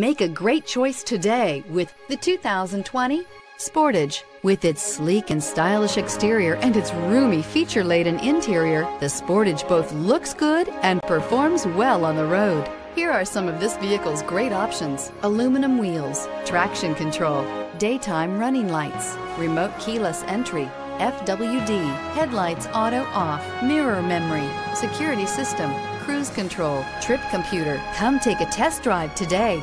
Make a great choice today with the 2020 Sportage. With its sleek and stylish exterior and its roomy feature laden interior, the Sportage both looks good and performs well on the road. Here are some of this vehicle's great options aluminum wheels, traction control, daytime running lights, remote keyless entry. FWD, headlights auto off, mirror memory, security system, cruise control, trip computer. Come take a test drive today.